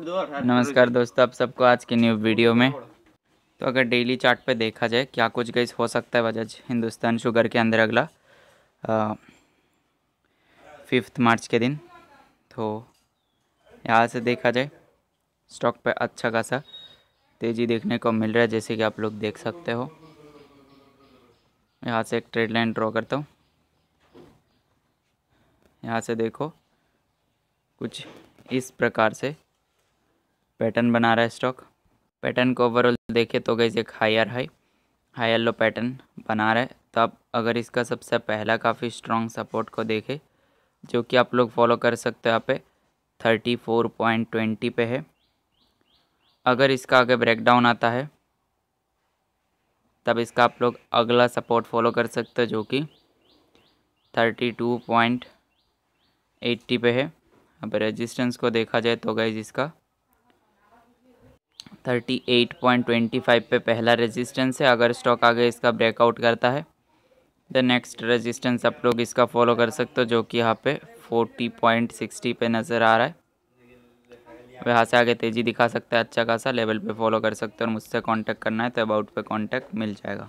नमस्कार दोस्तों आप सबको आज की न्यू वीडियो में। तो अगर डेली चार्ट पे देखा जाए क्या कुछ गैस हो सकता है वजह हिंदुस्तान शुगर के अंदर अगला? फिफ्थ मार्च के दिन। तो यहाँ से देखा जाए स्टॉक पे अच्छा खासा तेज़ी देखने को मिल रहा है जैसे कि आप लोग देख सकते हो। यहाँ से एक ट्रेड लाइन ड्रॉ करता हूँ। यहाँ से देखो कुछ इस प्रकार से पैटर्न बना रहा है स्टॉक। पैटर्न को ओवरऑल देखे तो गई एक higher high higher low pattern बना रहा है। तो आप अगर इसका सबसे पहला काफ़ी स्ट्रॉन्ग सपोर्ट को देखे, जो कि आप लोग फॉलो कर सकते हो यहाँ पे थर्टी फोर पॉइंट ट्वेंटी पे है। अगर इसका आगे ब्रेकडाउन आता है, तब इसका आप लोग अगला सपोर्ट फॉलो कर सकते हो, जो कि थर्टी टू पॉइंट एट्टी पे है। अब रेजिस्टेंस को देखा जाए तो गई इसका thirty eight point twenty five पे पहला रेजिस्टेंस है, अगर स्टॉक आगे इसका ब्रेकआउट करता है द नेक्स्ट रेजिस्टेंस आप लोग इसका फॉलो कर सकते हो, जो कि यहाँ पे फोर्टी पॉइंट सिक्सटी पे नज़र आ रहा है। यहाँ से आगे तेज़ी दिखा सकता है अच्छा खासा लेवल पे फॉलो कर सकते हो और मुझसे कांटेक्ट करना है तो अबाउट पे कांटेक्ट मिल जाएगा।